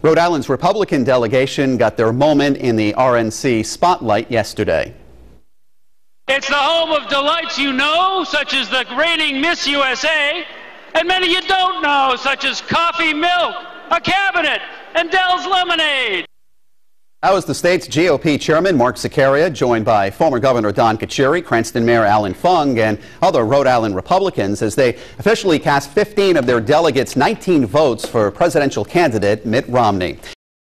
Rhode Island's Republican delegation got their moment in the RNC spotlight yesterday. It's the home of delights you know, such as the reigning Miss USA, and many you don't know, such as coffee milk, a cabinet, and Del's lemonade. That was the state's GOP chairman, Mark Zaccaria, joined by former Governor Don Carcieri, Cranston Mayor Allan Fung, and other Rhode Island Republicans as they officially cast 15 of their delegates' 19 votes for presidential candidate Mitt Romney.